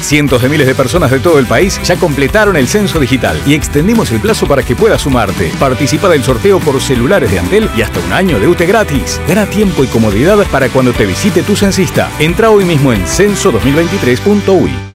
Cientos de miles de personas de todo el país ya completaron el censo digital y extendimos el plazo para que puedas sumarte. Participa del sorteo por celulares de Antel y hasta un año de UTE gratis. Gana tiempo y comodidad para cuando te visite tu censista. Entra hoy mismo en censo2023.uy.